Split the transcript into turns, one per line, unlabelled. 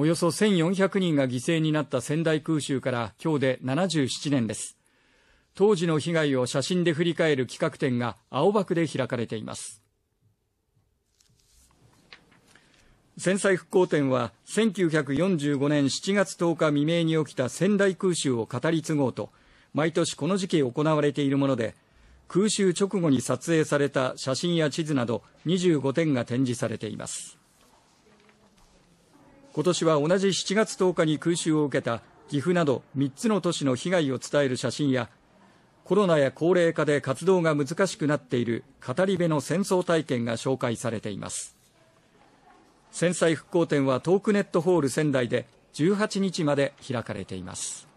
およそ1400人が犠牲になった仙台空襲から今日で77年です。当時の被害を写真で振り返る企画展が青葉区で開かれています。戦災復興展は1945年7月10日未明に起きた仙台空襲を語り継ごうと毎年この時期行われているもので空襲直後に撮影された写真や地図など25点が展示されています。今年は同じ7月10日に空襲を受けた岐阜など3つの都市の被害を伝える写真やコロナや高齢化で活動が難しくなっている語り部の戦争体験が紹介されています。戦災復興展はトークネットホール仙台で18日まで開かれています。